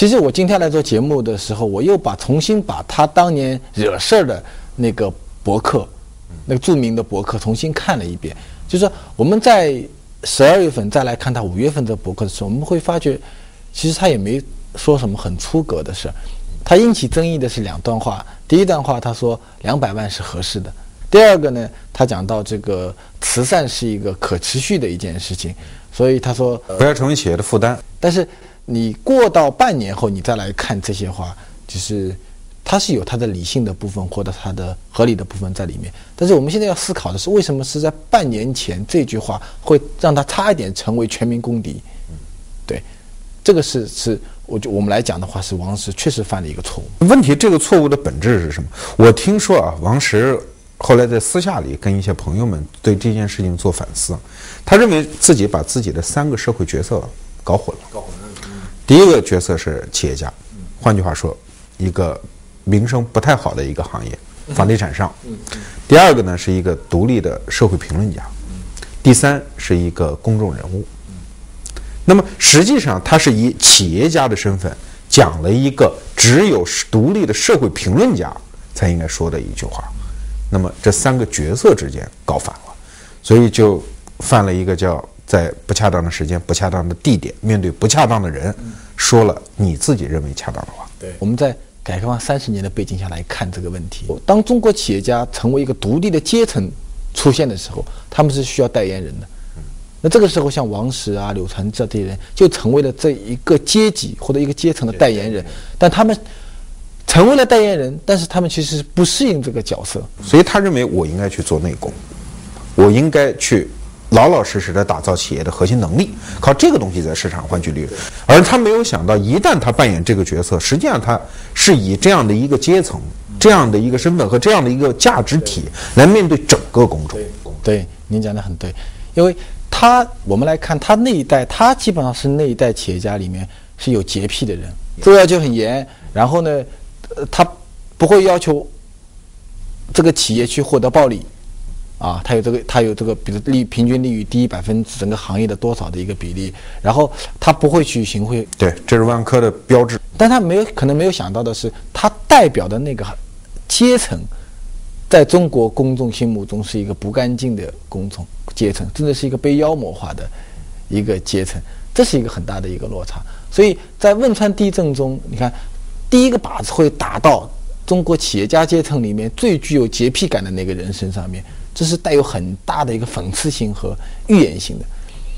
其实我今天来做节目的时候，我又把重新把他当年惹事儿的那个博客，那个著名的博客重新看了一遍。就是说我们在十二月份再来看他五月份的博客的时候，我们会发觉，其实他也没说什么很出格的事儿。他引起争议的是两段话。第一段话他说两百万是合适的。第二个呢，他讲到这个慈善是一个可持续的一件事情，所以他说不要成为企业的负担。但是你过到半年后，你再来看这些话，就是它是有它的理性的部分或者它的合理的部分在里面。但是我们现在要思考的是，为什么是在半年前这句话会让他差一点成为全民公敌？对，这个是是，我就我们来讲的话，是王石确实犯了一个错误。问题这个错误的本质是什么？我听说啊，王石后来在私下里跟一些朋友们对这件事情做反思，他认为自己把自己的三个社会角色搞混了。搞混了。第一个角色是企业家，换句话说，一个名声不太好的一个行业，房地产商。第二个呢是一个独立的社会评论家。第三是一个公众人物。那么实际上他是以企业家的身份讲了一个只有独立的社会评论家才应该说的一句话。那么这三个角色之间搞反了，所以就犯了一个叫。在不恰当的时间、不恰当的地点，面对不恰当的人，说了你自己认为恰当的话。对，我们在改革开放三十年的背景下来看这个问题。当中国企业家成为一个独立的阶层出现的时候，他们是需要代言人的。那这个时候，像王石啊、柳传志这些人就成为了这一个阶级或者一个阶层的代言人。但他们成为了代言人，但是他们其实不适应这个角色，所以他认为我应该去做内功，我应该去。老老实实的打造企业的核心能力，靠这个东西在市场换取利润。而他没有想到，一旦他扮演这个角色，实际上他是以这样的一个阶层、这样的一个身份和这样的一个价值体来面对整个公众。对，您讲的很对，因为他我们来看他那一代，他基本上是那一代企业家里面是有洁癖的人，做要求很严，然后呢，呃，他不会要求这个企业去获得暴利。啊，它有这个，它有这个，比如利平均利率低于百分之整个行业的多少的一个比例，然后它不会去行贿，对，这是万科的标志。但他没有可能没有想到的是，他代表的那个阶层，在中国公众心目中是一个不干净的公众阶层，真的是一个被妖魔化的一个阶层，这是一个很大的一个落差。所以在汶川地震中，你看，第一个靶子会打到中国企业家阶层里面最具有洁癖感的那个人身上面。这是带有很大的一个讽刺性和预言性的，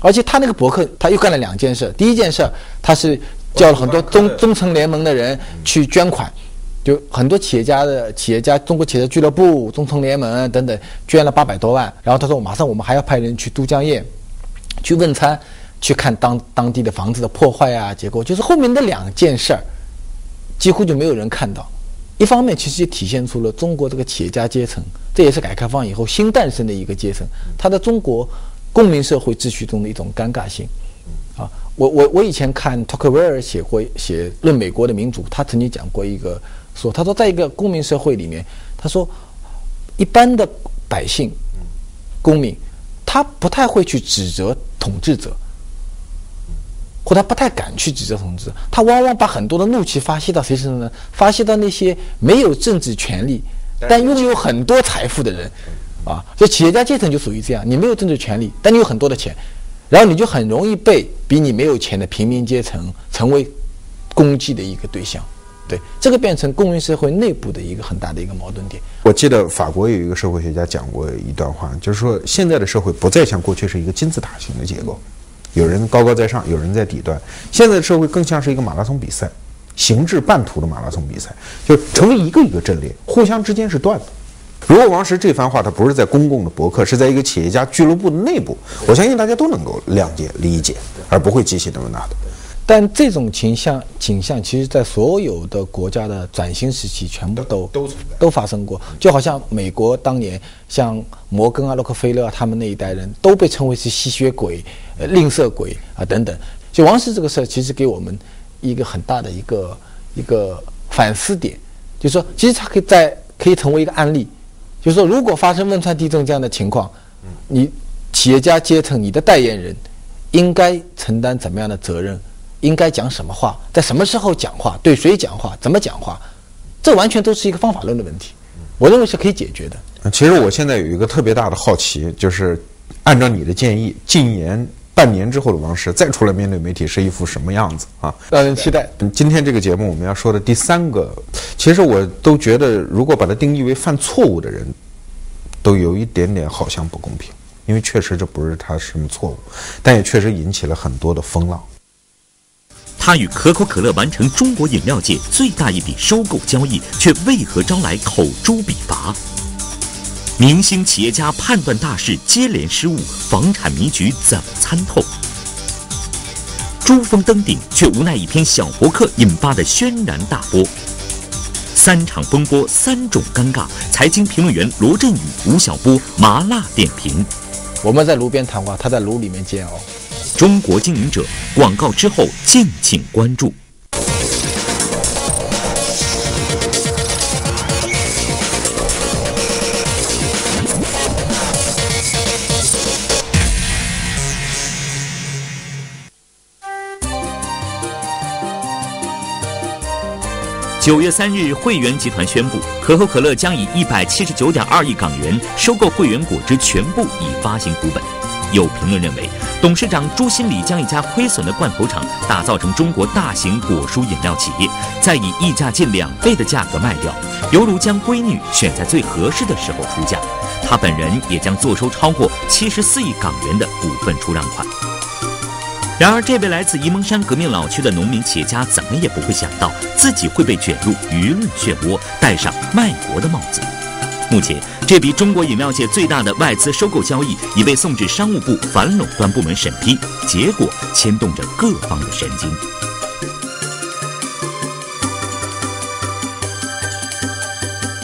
而且他那个博客他又干了两件事。第一件事，他是叫了很多中中层联盟的人去捐款，就很多企业家的企业家、中国企业俱乐部、中层联盟等等捐了八百多万。然后他说，马上我们还要派人去都江堰，去汶川，去看当当地的房子的破坏啊结构。就是后面的两件事儿，几乎就没有人看到。一方面，其实也体现出了中国这个企业家阶层，这也是改革开放以后新诞生的一个阶层，它的中国公民社会秩序中的一种尴尬性。啊，我我我以前看托克维尔写过写论美国的民主，他曾经讲过一个说，他说在一个公民社会里面，他说一般的百姓公民，他不太会去指责统治者。或他不太敢去指责同志，他往往把很多的怒气发泄到谁身上呢？发泄到那些没有政治权利但拥有很多财富的人，啊，所以企业家阶层就属于这样：你没有政治权利，但你有很多的钱，然后你就很容易被比你没有钱的平民阶层成为攻击的一个对象。对，这个变成公民社会内部的一个很大的一个矛盾点。我记得法国有一个社会学家讲过一段话，就是说现在的社会不再像过去是一个金字塔型的结构。有人高高在上，有人在底端。现在的社会更像是一个马拉松比赛，行至半途的马拉松比赛，就成为一个一个阵列，互相之间是断的。如果王石这番话他不是在公共的博客，是在一个企业家俱乐部的内部，我相信大家都能够谅解理解，而不会激起那么大的。但这种倾向景象，其实在所有的国家的转型时期，全部都都都发生过。就好像美国当年，像摩根啊、洛克菲勒啊，他们那一代人都被称为是吸血鬼、呃吝啬鬼啊等等。就王石这个事儿，其实给我们一个很大的一个一个反思点，就是说，其实它可以在可以成为一个案例，就是说，如果发生汶川地震这样的情况，你企业家阶层，你的代言人应该承担怎么样的责任？应该讲什么话，在什么时候讲话，对谁讲话，怎么讲话，这完全都是一个方法论的问题。我认为是可以解决的。其实我现在有一个特别大的好奇，就是按照你的建议，禁言半年之后的王石再出来面对媒体是一副什么样子啊？让人期待。今天这个节目我们要说的第三个，其实我都觉得，如果把它定义为犯错误的人，都有一点点好像不公平，因为确实这不是他什么错误，但也确实引起了很多的风浪。他与可口可乐完成中国饮料界最大一笔收购交易，却为何招来口诛笔伐？明星企业家判断大事接连失误，房产迷局怎么参透？珠峰登顶却无奈一篇小博客引发的轩然大波。三场风波，三种尴尬。财经评论员罗振宇、吴晓波麻辣点评。我们在炉边谈话，他在炉里面煎熬。中国经营者广告之后，敬请关注。九月三日，汇源集团宣布，可口可乐将以一百七十九点二亿港元收购汇源果汁全部，以发行股本。有评论认为，董事长朱新礼将一家亏损的罐头厂打造成中国大型果蔬饮料企业，再以溢价近两倍的价格卖掉，犹如将闺女选在最合适的时候出嫁。他本人也将坐收超过七十四亿港元的股份出让款。然而，这位来自沂蒙山革命老区的农民企业家，怎么也不会想到自己会被卷入舆论漩涡，戴上卖国的帽子。目前，这笔中国饮料界最大的外资收购交易已被送至商务部反垄断部门审批，结果牵动着各方的神经。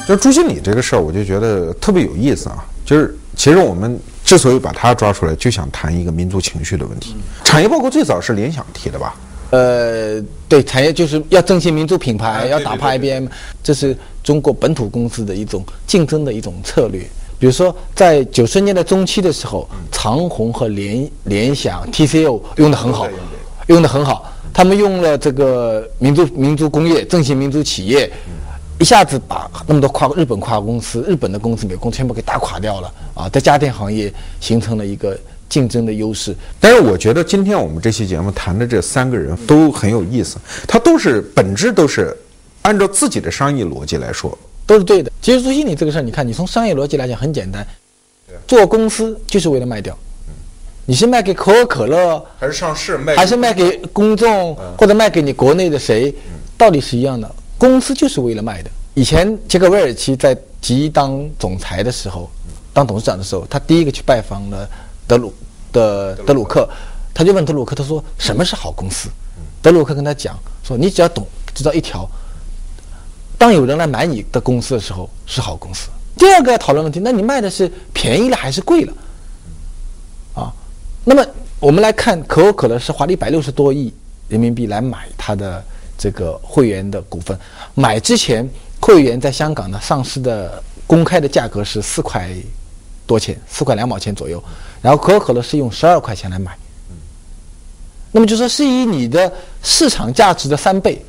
就朱新礼这个事儿，我就觉得特别有意思啊。就是其实我们。之所以把他抓出来，就想谈一个民族情绪的问题。产业报告最早是联想提的吧？呃，对，产业就是要振兴民族品牌，要打破 IBM，这是中国本土公司的一种竞争的一种策略。比如说，在九十年代中期的时候，长虹和联联想 TCL 用的很好，用的很好。他们用了这个民族民族工业振兴民族企业。一下子把那么多跨日本跨国公司、日本的公司、美公司全部给打垮掉了啊！在家电行业形成了一个竞争的优势。但是我觉得今天我们这期节目谈的这三个人都很有意思，他都是本质都是按照自己的商业逻辑来说都是对的。其实做心理这个事儿，你看，你从商业逻辑来讲很简单，做公司就是为了卖掉。你是卖给可口可乐，还是上市卖？还是卖给公众，或者卖给你国内的谁？道理是一样的。公司就是为了卖的。以前杰克韦尔奇在吉当总裁的时候，当董事长的时候，他第一个去拜访了德鲁的德鲁克，他就问德鲁克，他说什么是好公司？德鲁克跟他讲说，你只要懂知道一条，当有人来买你的公司的时候是好公司。第二个要讨论问题，那你卖的是便宜了还是贵了？啊，那么我们来看，可口可乐是花了一百六十多亿人民币来买它的。这个会员的股份买之前，会员在香港呢上市的公开的价格是四块多钱，四块两毛钱左右。然后可口可乐是用十二块钱来买，那么就说是以你的市场价值的三倍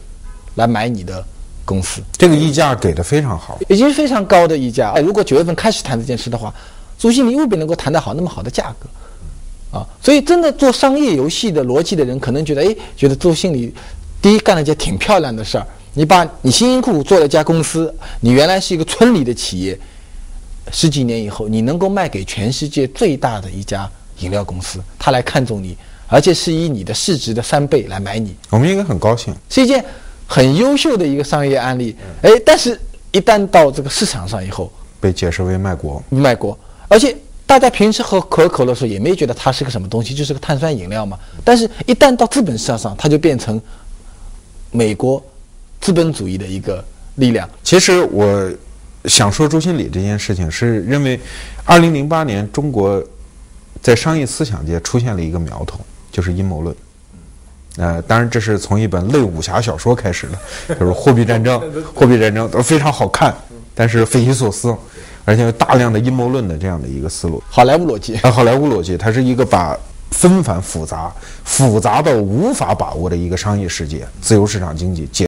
来买你的公司，这个溢价给的非常好，已经非常高的溢价。哎，如果九月份开始谈这件事的话，朱经理未必能够谈得好那么好的价格啊。所以真的做商业游戏的逻辑的人，可能觉得哎，觉得朱经理。第一干了件挺漂亮的事儿，你把你辛辛苦苦做了一家公司，你原来是一个村里的企业，十几年以后你能够卖给全世界最大的一家饮料公司，他来看中你，而且是以你的市值的三倍来买你，我们应该很高兴，是一件很优秀的一个商业案例。哎，但是一旦到这个市场上以后，被解释为卖国，卖国，而且大家平时喝可口可乐的时候也没觉得它是个什么东西，就是个碳酸饮料嘛。但是一旦到资本市场上，它就变成。美国资本主义的一个力量。其实我想说朱新礼这件事情，是认为二零零八年中国在商业思想界出现了一个苗头，就是阴谋论。呃，当然这是从一本类武侠小说开始的，就是货币战争，货币战争都非常好看，但是匪夷所思，而且有大量的阴谋论的这样的一个思路。好莱坞逻辑啊，好莱坞逻辑，它是一个把纷繁复杂、复杂到无法把握的一个商业世界，自由市场经济解。